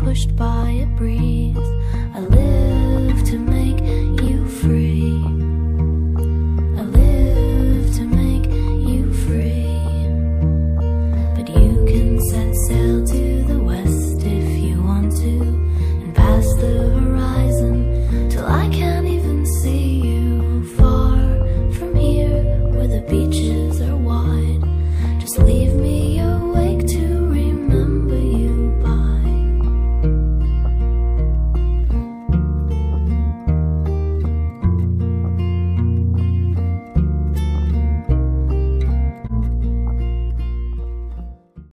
pushed by a breeze. I live to make you free. I live to make you free. But you can set sail to the